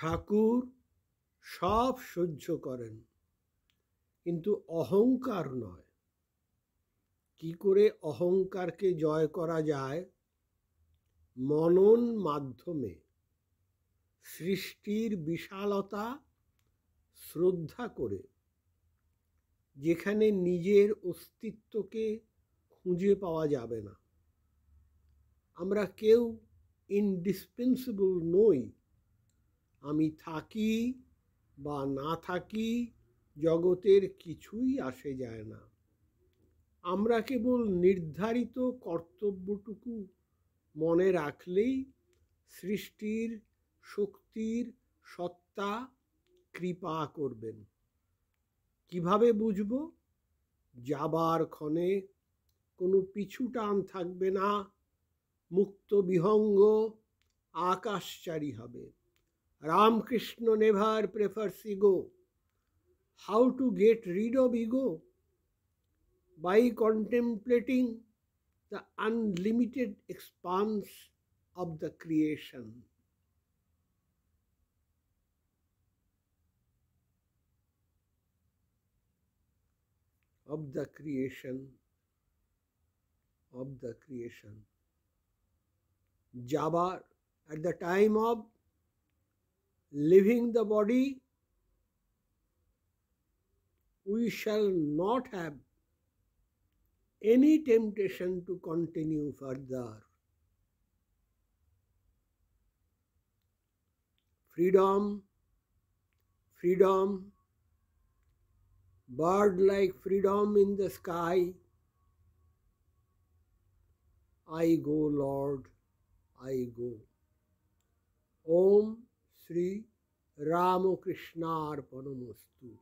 ঠাকুর সব সহ্য করেন, কিন্তু অহংকার নয়। কি করে অহংকারকে জয় করা যায়? মনন মাধ্যমে সৃষ্টির বিশালতা শ্রদ্ধা করে, যেখানে নিজের অস্তিত্বকে খুঁজে পাওয়া যাবে না। আমরা কেউ ইনডিসপেন্সিবল নই আমি থাকি বা না থাকি, জগতের কিছুই আসে যায় না। আমরা কেবল নির্ধারিত কর্তব্যটুকু মনে রাখলেই সৃষ্টির শক্তির সত্তা কৃপা করবেন। কীভাবে বুঝব? যাবার ক্ষণে কোনো পিছু টান থাকবে না, মুক্ত বিহঙ্গ আকাশচারী হবে। Ramakrishna never prefers ego. How to get rid of ego? By contemplating the unlimited expanse of the creation. Of the creation, of the creation. Jabar, at the time of leaving the body, we shall not have any temptation to continue further. Freedom, freedom, bird like freedom in the sky. I go, Lord, I go. Om Ramakrishna Arpanamostu.